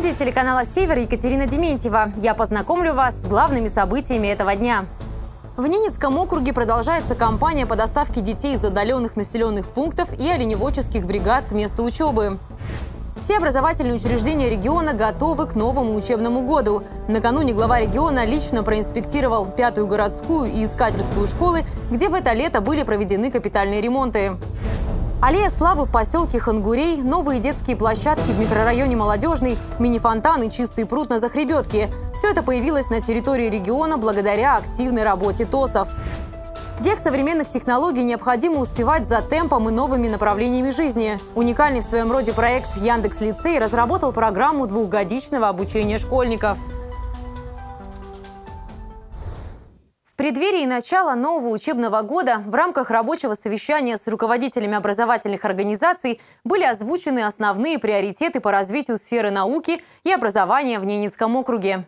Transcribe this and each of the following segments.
студии телеканала «Север» Екатерина Дементьева. Я познакомлю вас с главными событиями этого дня. В Ненецком округе продолжается кампания по доставке детей из отдаленных населенных пунктов и оленеводческих бригад к месту учебы. Все образовательные учреждения региона готовы к новому учебному году. Накануне глава региона лично проинспектировал пятую городскую и искательскую школы, где в это лето были проведены капитальные ремонты. Аллея славы в поселке Хангурей, новые детские площадки в микрорайоне Молодежный, мини-фонтан и чистый пруд на Захребетке. Все это появилось на территории региона благодаря активной работе ТОСов. Век современных технологий необходимо успевать за темпом и новыми направлениями жизни. Уникальный в своем роде проект Яндекс Лицей разработал программу двухгодичного обучения школьников – преддверии начала нового учебного года в рамках рабочего совещания с руководителями образовательных организаций были озвучены основные приоритеты по развитию сферы науки и образования в Ненецком округе.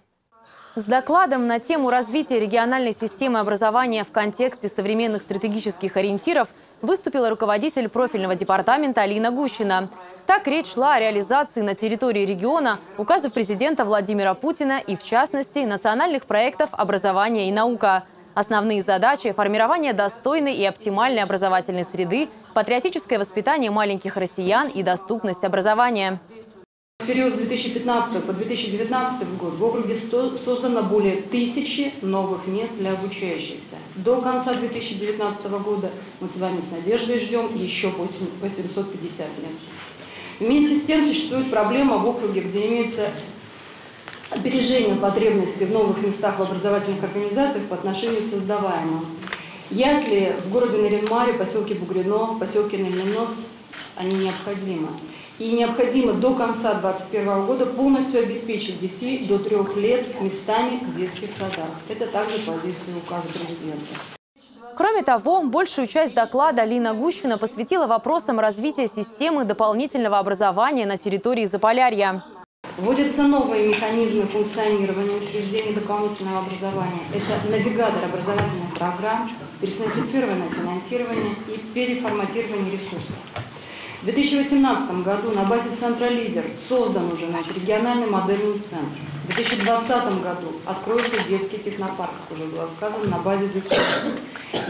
С докладом на тему развития региональной системы образования в контексте современных стратегических ориентиров выступила руководитель профильного департамента Алина Гущина. Так речь шла о реализации на территории региона указов президента Владимира Путина и, в частности, национальных проектов «Образование и наука». Основные задачи – формирование достойной и оптимальной образовательной среды, патриотическое воспитание маленьких россиян и доступность образования. В период с 2015 по 2019 год в округе создано более тысячи новых мест для обучающихся. До конца 2019 года мы с вами с надеждой ждем еще 850 мест. Вместе с тем существует проблема в округе, где имеется опережение потребностей в новых местах в образовательных организациях по отношению к создаваемым. Ясли в городе Наринмаре, поселке Бугрино, поселке Нальнос, они необходимы. И необходимо до конца 2021 года полностью обеспечить детей до трех лет местами в детских садах. Это также позиция указа президента. Кроме того, большую часть доклада Лина Гущина посвятила вопросам развития системы дополнительного образования на территории Заполярья. Вводятся новые механизмы функционирования учреждений дополнительного образования. Это навигатор образовательных программ, персонифицированное финансирование и переформатирование ресурсов. В 2018 году на базе Центра Лидер создан уже наш региональный модельный центр. В 2020 году откроется детский технопарк, как уже было сказано, на базе ДЦ.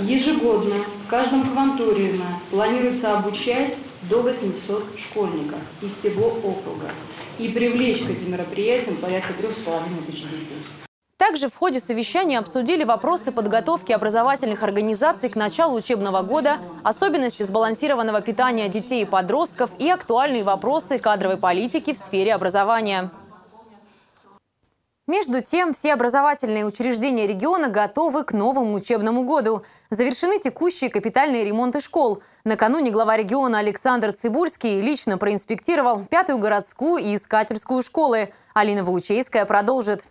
Ежегодно в каждом кванториуме планируется обучать до 800 школьников из всего округа и привлечь к этим мероприятиям порядка 3,5 тысяч детей. Также в ходе совещания обсудили вопросы подготовки образовательных организаций к началу учебного года, особенности сбалансированного питания детей и подростков и актуальные вопросы кадровой политики в сфере образования. Между тем, все образовательные учреждения региона готовы к новому учебному году. Завершены текущие капитальные ремонты школ. Накануне глава региона Александр Цибульский лично проинспектировал пятую городскую и искательскую школы. Алина Ваучейская продолжит.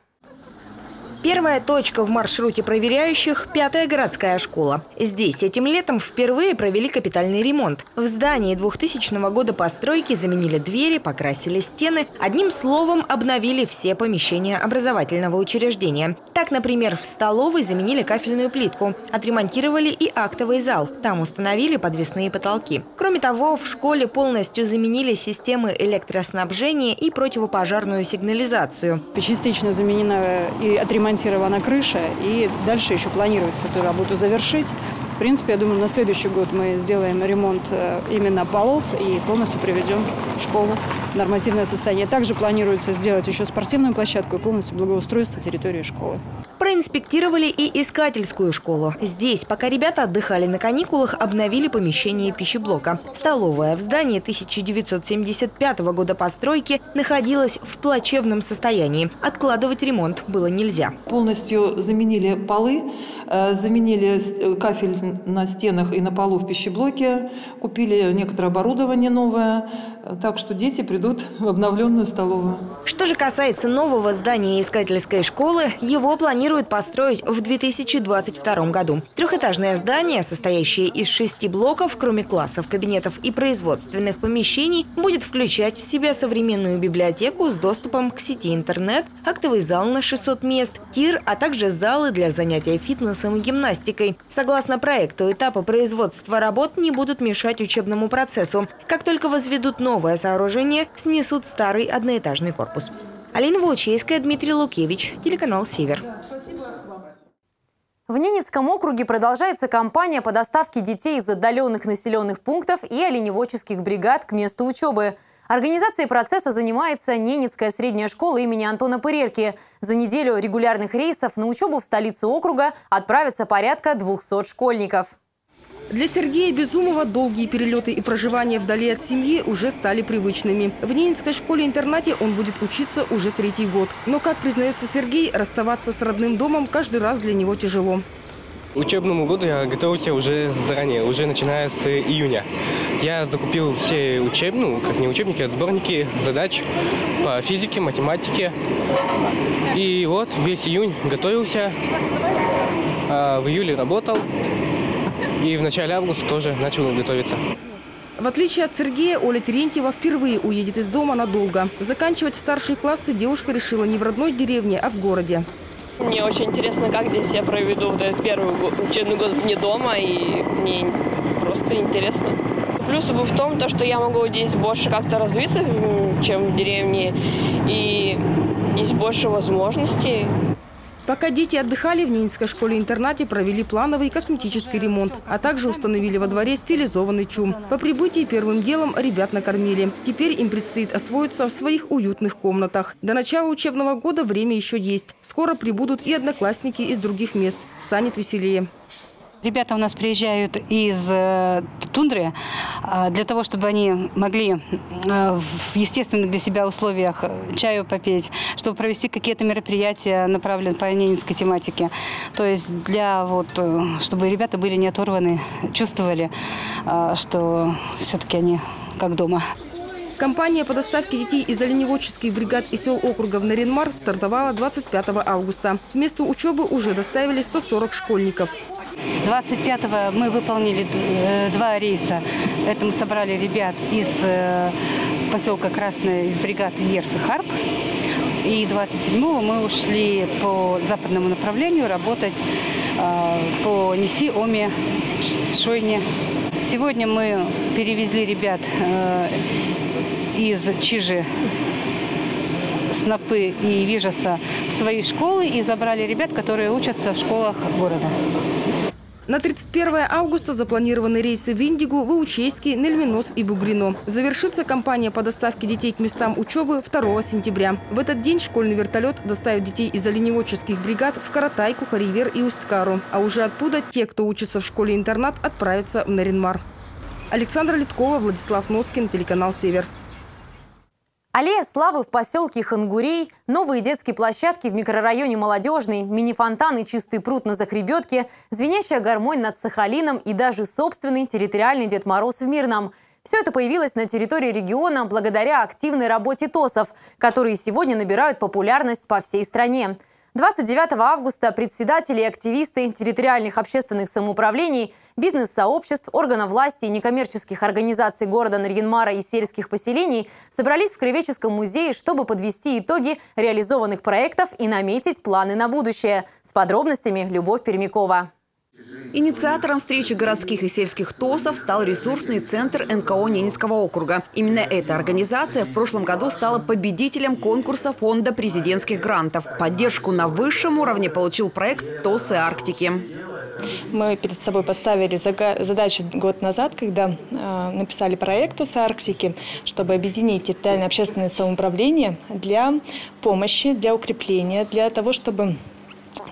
Первая точка в маршруте проверяющих – пятая городская школа. Здесь этим летом впервые провели капитальный ремонт. В здании 2000 года постройки заменили двери, покрасили стены. Одним словом, обновили все помещения образовательного учреждения. Так, например, в столовой заменили кафельную плитку, отремонтировали и актовый зал. Там установили подвесные потолки. Кроме того, в школе полностью заменили системы электроснабжения и противопожарную сигнализацию. Частично заменена и отремонтирована отремонтирована крыша, и дальше еще планируется эту работу завершить. В принципе, я думаю, на следующий год мы сделаем ремонт э, именно полов и полностью приведем школу нормативное состояние. Также планируется сделать еще спортивную площадку и полностью благоустройство территории школы. Проинспектировали и искательскую школу. Здесь, пока ребята отдыхали на каникулах, обновили помещение пищеблока. Столовая в здании 1975 года постройки находилась в плачевном состоянии. Откладывать ремонт было нельзя. Полностью заменили полы, э, заменили э, кафель на стенах и на полу в пищеблоке, купили некоторое оборудование новое, так что дети придут в обновленную столовую. Что же касается нового здания искательской школы, его планируют построить в 2022 году. Трехэтажное здание, состоящее из шести блоков, кроме классов, кабинетов и производственных помещений, будет включать в себя современную библиотеку с доступом к сети интернет, актовый зал на 600 мест, тир, а также залы для занятия фитнесом и гимнастикой. Согласно проекту, этапы производства работ не будут мешать учебному процессу. Как только возведут новое сооружение, снесут старый одноэтажный корпус. Алина Волчейская, Дмитрий Лукевич, телеканал «Север». В Ненецком округе продолжается кампания по доставке детей из отдаленных населенных пунктов и оленеводческих бригад к месту учебы. Организацией процесса занимается Ненецкая средняя школа имени Антона Пырерки. За неделю регулярных рейсов на учебу в столицу округа отправятся порядка 200 школьников. Для Сергея Безумова долгие перелеты и проживание вдали от семьи уже стали привычными. В Ненецкой школе-интернате он будет учиться уже третий год. Но, как признается Сергей, расставаться с родным домом каждый раз для него тяжело. Учебному году я готовился уже заранее, уже начиная с июня. Я закупил все учебные, как не учебники, а сборники задач по физике, математике. И вот весь июнь готовился, а в июле работал, и в начале августа тоже начал готовиться. В отличие от Сергея, Оля Терентьева впервые уедет из дома надолго. Заканчивать старшие классы девушка решила не в родной деревне, а в городе. Мне очень интересно, как здесь я проведу вот этот первый учебный год вне дома, и мне просто интересно. Плюсы в том, то, что я могу здесь больше как-то развиться, чем в деревне, и есть больше возможностей. Пока дети отдыхали, в Ненецкой школе-интернате провели плановый косметический ремонт, а также установили во дворе стилизованный чум. По прибытии первым делом ребят накормили. Теперь им предстоит освоиться в своих уютных комнатах. До начала учебного года время еще есть. Скоро прибудут и одноклассники из других мест. Станет веселее. Ребята у нас приезжают из э, тундры э, для того, чтобы они могли э, в естественных для себя условиях чаю попеть, чтобы провести какие-то мероприятия, направленные по ненецкой тематике. То есть для вот, чтобы ребята были не оторваны, чувствовали, что все-таки они как дома. Компания по доставке детей из оленеводческих бригад и сел округа в Наринмар стартовала 25 августа. Вместо учебы уже доставили 140 школьников. 25-го мы выполнили э, два рейса. Это мы собрали ребят из э, поселка Красная, из бригады Ерф и Харп. И 27-го мы ушли по западному направлению работать э, по Неси, Оме, Шойне. Сегодня мы перевезли ребят из Чижи Снопы и Вижеса в свои школы и забрали ребят, которые учатся в школах города. На 31 августа запланированы рейсы в Индигу, Выучейский, Нельминос и Бугрино. Завершится кампания по доставке детей к местам учебы 2 сентября. В этот день школьный вертолет доставит детей из оленеводческих бригад в Каратайку, Харивер и Усткару. А уже оттуда те, кто учится в школе-интернат, отправятся в Наринмар. Александра Литкова, Владислав Носкин, телеканал «Север». Аллея славы в поселке Хангурей, новые детские площадки в микрорайоне Молодежный, мини-фонтан и чистый пруд на Захребетке, звенящая гармонь над Сахалином и даже собственный территориальный Дед Мороз в Мирном. Все это появилось на территории региона благодаря активной работе ТОСов, которые сегодня набирают популярность по всей стране. 29 августа председатели и активисты территориальных общественных самоуправлений бизнес-сообществ, органов власти и некоммерческих организаций города Нарьинмара и сельских поселений собрались в Кривеческом музее, чтобы подвести итоги реализованных проектов и наметить планы на будущее. С подробностями Любовь Пермякова. Инициатором встречи городских и сельских ТОСов стал ресурсный центр НКО Ненецкого округа. Именно эта организация в прошлом году стала победителем конкурса Фонда президентских грантов. Поддержку на высшем уровне получил проект ТОСы Арктики. Мы перед собой поставили задачу год назад, когда э, написали проект ТОСы Арктики, чтобы объединить территориальное общественное самоуправление для помощи, для укрепления, для того, чтобы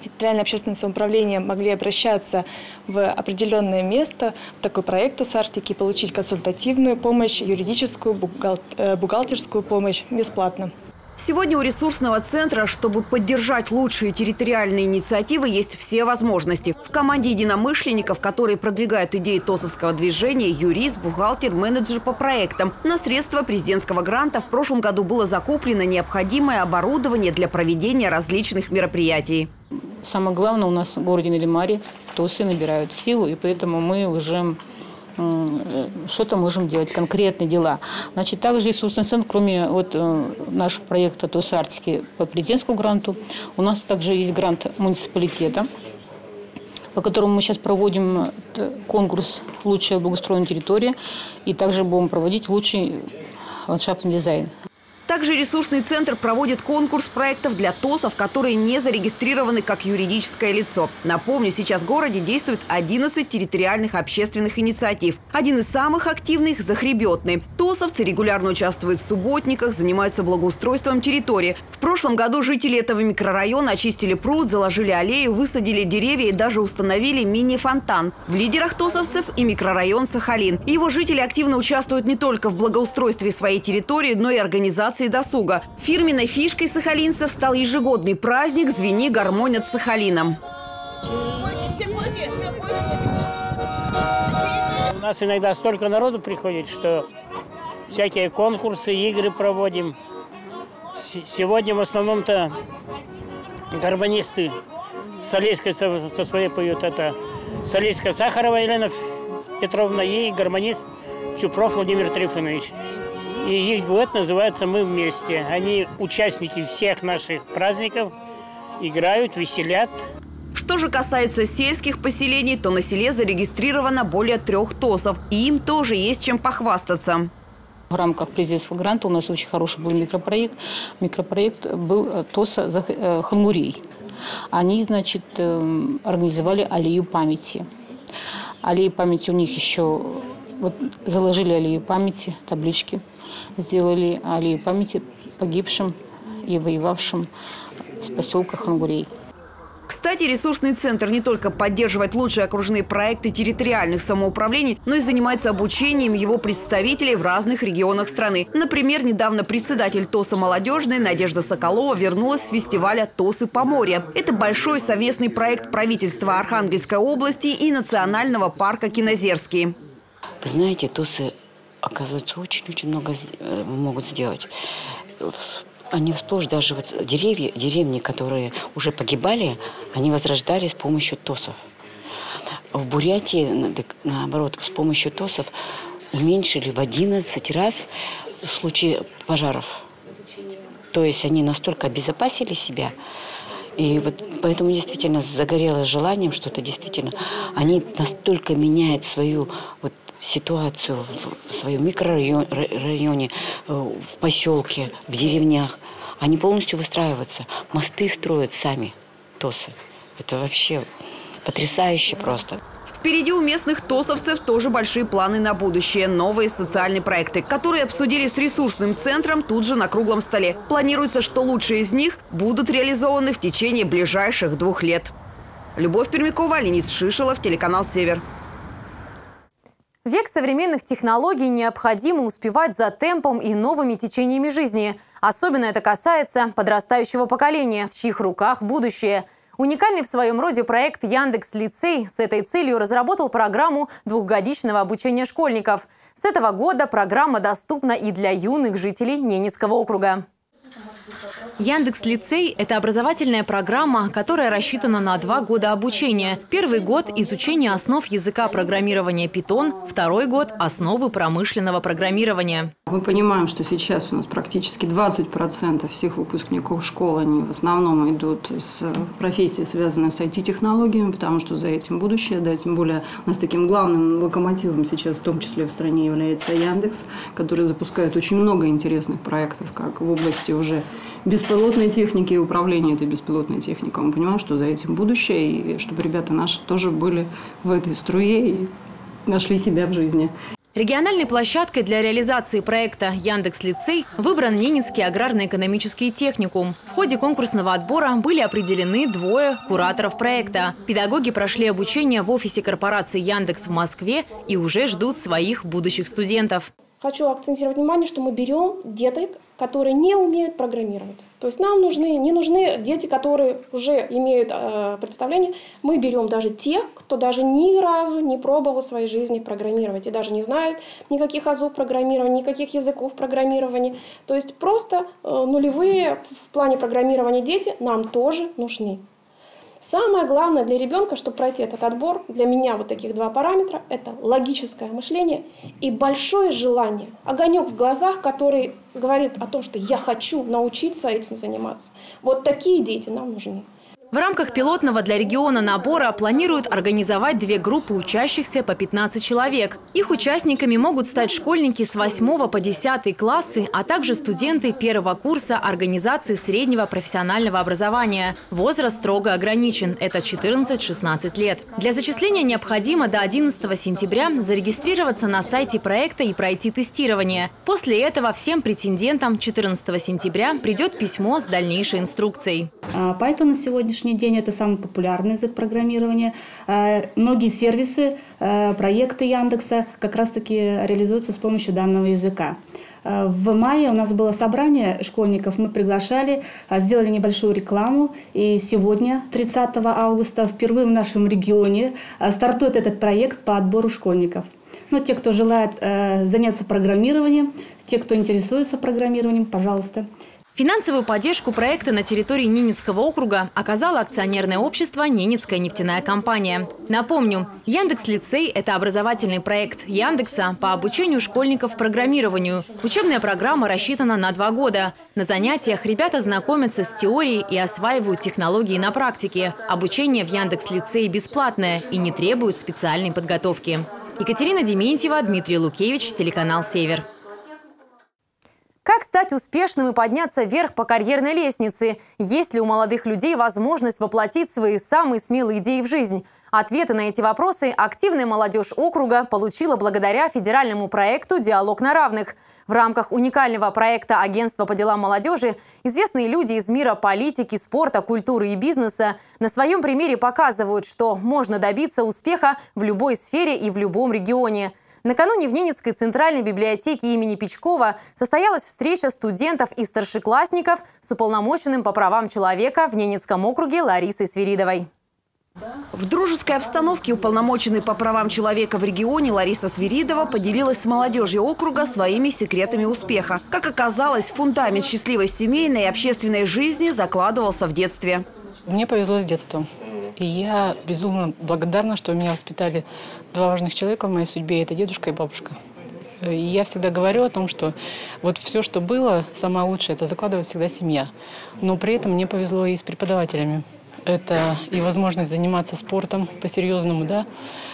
территориальное общественное самоуправление могли обращаться в определенное место, в такой проект с Арктики, получить консультативную помощь, юридическую, э, бухгалтерскую помощь бесплатно. Сегодня у ресурсного центра, чтобы поддержать лучшие территориальные инициативы, есть все возможности. В команде единомышленников, которые продвигают идеи ТОСовского движения, юрист, бухгалтер, менеджер по проектам. На средства президентского гранта в прошлом году было закуплено необходимое оборудование для проведения различных мероприятий. Самое главное у нас в городе Нелимаре ТОСы набирают силу, и поэтому мы уже что-то можем делать, конкретные дела. Значит, также ресурсный центр, кроме вот э, нашего проекта ТОС Арктики по президентскому гранту, у нас также есть грант муниципалитета, по которому мы сейчас проводим э, конкурс «Лучшая благоустроенная территория» и также будем проводить лучший ландшафтный дизайн. Также ресурсный центр проводит конкурс проектов для ТОСов, которые не зарегистрированы как юридическое лицо. Напомню, сейчас в городе действует 11 территориальных общественных инициатив. Один из самых активных – Захребетный. ТОСовцы регулярно участвуют в субботниках, занимаются благоустройством территории. В прошлом году жители этого микрорайона очистили пруд, заложили аллею, высадили деревья и даже установили мини-фонтан. В лидерах ТОСовцев и микрорайон Сахалин. Его жители активно участвуют не только в благоустройстве своей территории, но и организации досуга. Фирменной фишкой сахалинцев стал ежегодный праздник «Звени гармонь над Сахалином». У нас иногда столько народу приходит, что всякие конкурсы, игры проводим. Сегодня в основном-то гармонисты Солейской со, со своей поют. Это Солейская Сахарова Елена Петровна и гармонист Чупров Владимир Трифонович. И их дуэт называется «Мы вместе». Они участники всех наших праздников, играют, веселят. Что же касается сельских поселений, то на селе зарегистрировано более трех ТОСов. И им тоже есть чем похвастаться. В рамках президентского гранта у нас очень хороший был микропроект. Микропроект был э, ТОСа э, Хангурей. Они, значит, эм, организовали аллею памяти. Аллея памяти у них еще... Вот заложили аллею памяти, таблички. Сделали аллею памяти погибшим и воевавшим с поселка Хангурей. Кстати, ресурсный центр не только поддерживает лучшие окружные проекты территориальных самоуправлений, но и занимается обучением его представителей в разных регионах страны. Например, недавно председатель ТОСа «Молодежный» Надежда Соколова вернулась с фестиваля «ТОСы по море». Это большой совместный проект правительства Архангельской области и Национального парка Кинозерский. Вы знаете, ТОСы, оказывается, очень-очень много э, могут сделать они сплошь даже вот деревья, деревни, которые уже погибали, они возрождались с помощью ТОСов. В Бурятии, наоборот, с помощью ТОСов уменьшили в 11 раз случаи пожаров. То есть они настолько обезопасили себя, и вот поэтому действительно загорелось желанием что-то действительно. Они настолько меняют свою вот ситуацию в своем микрорайоне, э, в поселке, в деревнях. Они полностью выстраиваются. Мосты строят сами ТОСы. Это вообще потрясающе просто. Впереди у местных ТОСовцев тоже большие планы на будущее. Новые социальные проекты, которые обсудили с ресурсным центром тут же на круглом столе. Планируется, что лучшие из них будут реализованы в течение ближайших двух лет. Любовь Пермякова, Ленис Шишилов, телеканал «Север». Век современных технологий необходимо успевать за темпом и новыми течениями жизни. Особенно это касается подрастающего поколения, в чьих руках будущее. Уникальный в своем роде проект Яндекс Лицей с этой целью разработал программу двухгодичного обучения школьников. С этого года программа доступна и для юных жителей Ненецкого округа. Яндекс Лицей – это образовательная программа, которая рассчитана на два года обучения. Первый год – изучение основ языка программирования Python, второй год – основы промышленного программирования. Мы понимаем, что сейчас у нас практически 20% всех выпускников школ, они в основном идут с профессии, связанной с IT-технологиями, потому что за этим будущее, да, тем более у нас таким главным локомотивом сейчас, в том числе в стране, является Яндекс, который запускает очень много интересных проектов, как в области уже беспилотной техники и управления этой беспилотной техникой. Мы понимаем, что за этим будущее, и чтобы ребята наши тоже были в этой струе и нашли себя в жизни. Региональной площадкой для реализации проекта «Яндекс Лицей» выбран Ненецкий аграрно-экономический техникум. В ходе конкурсного отбора были определены двое кураторов проекта. Педагоги прошли обучение в офисе корпорации «Яндекс» в Москве и уже ждут своих будущих студентов. Хочу акцентировать внимание, что мы берем деток, которые не умеют программировать. То есть нам нужны, не нужны дети, которые уже имеют э, представление. Мы берем даже тех, кто даже ни разу не пробовал в своей жизни программировать и даже не знает никаких азов программирования, никаких языков программирования. То есть просто э, нулевые в плане программирования дети нам тоже нужны. Самое главное для ребенка, чтобы пройти этот отбор, для меня вот таких два параметра, это логическое мышление и большое желание, огонек в глазах, который говорит о том, что я хочу научиться этим заниматься. Вот такие дети нам нужны. В рамках пилотного для региона набора планируют организовать две группы учащихся по 15 человек. Их участниками могут стать школьники с 8 по 10 классы, а также студенты первого курса организации среднего профессионального образования. Возраст строго ограничен – это 14-16 лет. Для зачисления необходимо до 11 сентября зарегистрироваться на сайте проекта и пройти тестирование. После этого всем претендентам 14 сентября придет письмо с дальнейшей инструкцией. Python на сегодняшний день это самый популярный язык программирования. А, многие сервисы, а, проекты Яндекса как раз-таки реализуются с помощью данного языка. А, в мае у нас было собрание школьников, мы приглашали, сделали небольшую рекламу. И сегодня, 30 августа, впервые в нашем регионе стартует этот проект по отбору школьников. Но те, кто желает заняться программированием, те, кто интересуется программированием, пожалуйста, Финансовую поддержку проекта на территории Ненецкого округа оказало акционерное общество «Ненецкая нефтяная компания». Напомню, Яндекс-лицей – это образовательный проект Яндекса по обучению школьников программированию. Учебная программа рассчитана на два года. На занятиях ребята знакомятся с теорией и осваивают технологии на практике. Обучение в Яндекс-лицее бесплатное и не требует специальной подготовки. Екатерина Дементьева, Дмитрий Лукевич, телеканал «Север». Как стать успешным и подняться вверх по карьерной лестнице? Есть ли у молодых людей возможность воплотить свои самые смелые идеи в жизнь? Ответы на эти вопросы активная молодежь округа получила благодаря федеральному проекту «Диалог на равных». В рамках уникального проекта Агентства по делам молодежи известные люди из мира политики, спорта, культуры и бизнеса на своем примере показывают, что можно добиться успеха в любой сфере и в любом регионе – Накануне в Ненецкой центральной библиотеке имени Печкова состоялась встреча студентов и старшеклассников с уполномоченным по правам человека в Ненецком округе Ларисой Свиридовой. В дружеской обстановке уполномоченный по правам человека в регионе Лариса Свиридова поделилась с молодежью округа своими секретами успеха. Как оказалось, фундамент счастливой семейной и общественной жизни закладывался в детстве. Мне повезло с детства. И я безумно благодарна, что меня воспитали два важных человека в моей судьбе. Это дедушка и бабушка. И я всегда говорю о том, что вот все, что было, самое лучшее, это закладывает всегда семья. Но при этом мне повезло и с преподавателями. Это и возможность заниматься спортом по-серьезному, да.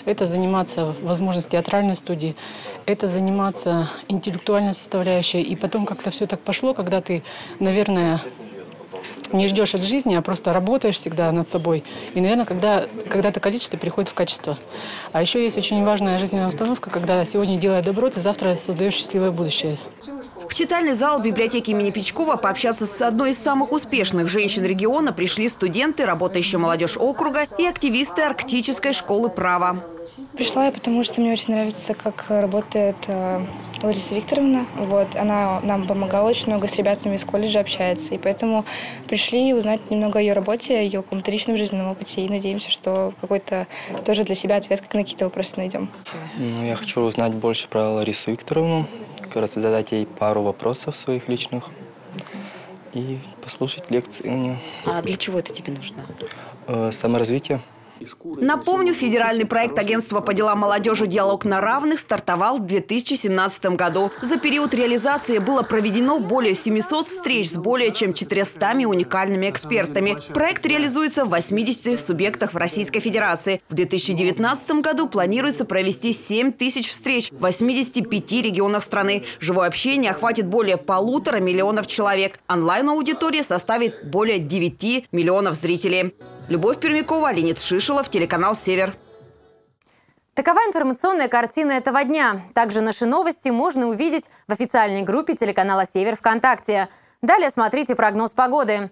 Это заниматься, возможность театральной студии. Это заниматься интеллектуальной составляющей. И потом как-то все так пошло, когда ты, наверное, не ждешь от жизни, а просто работаешь всегда над собой. И, наверное, когда, когда-то количество переходит в качество. А еще есть очень важная жизненная установка, когда сегодня делая добро, ты завтра создаешь счастливое будущее. В читальный зал библиотеки имени Печкова пообщаться с одной из самых успешных женщин региона пришли студенты, работающая молодежь округа и активисты Арктической школы права. Пришла я, потому что мне очень нравится, как работает э, Лариса Викторовна. Вот, она нам помогала очень много с ребятами из колледжа общается. И поэтому пришли узнать немного о ее работе, о ее каком-то личном жизненном опыте. И надеемся, что какой-то тоже для себя ответ, как на какие-то вопросы найдем. Ну, я хочу узнать больше про Ларису Викторовну. Как раз задать ей пару вопросов своих личных и послушать лекции у нее. А для чего это тебе нужно? Э, саморазвитие. Напомню, федеральный проект Агентства по делам молодежи «Диалог на равных» стартовал в 2017 году. За период реализации было проведено более 700 встреч с более чем 400 уникальными экспертами. Проект реализуется в 80 субъектах в Российской Федерации. В 2019 году планируется провести 7 тысяч встреч в 85 регионах страны. Живое общение охватит более полутора миллионов человек. Онлайн-аудитория составит более 9 миллионов зрителей. Любовь Пермякова, Ленец Шиш. Шишелов, телеканал «Север». Такова информационная картина этого дня. Также наши новости можно увидеть в официальной группе телеканала «Север» ВКонтакте. Далее смотрите прогноз погоды.